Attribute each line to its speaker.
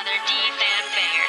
Speaker 1: another D fanfare.